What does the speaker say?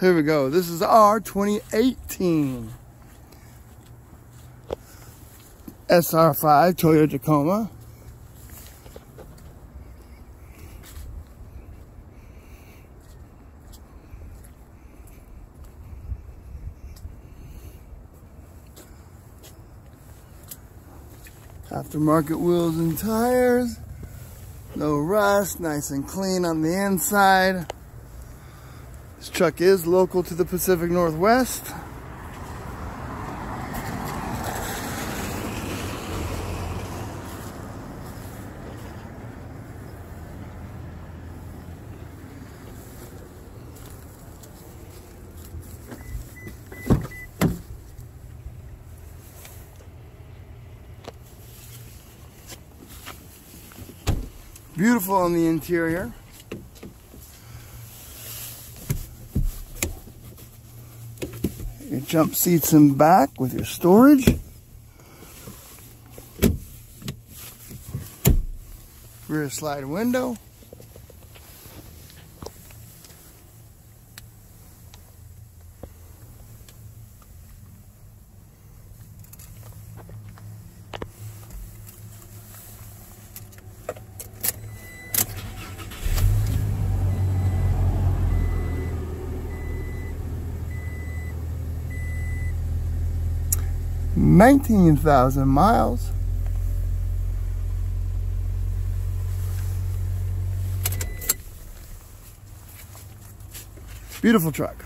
Here we go. This is our 2018 SR5 Toyota Tacoma. Aftermarket wheels and tires. No rust, nice and clean on the inside. This truck is local to the Pacific Northwest. Beautiful on the interior. Your jump seats in back with your storage. Rear slide window. 19,000 miles. Beautiful truck.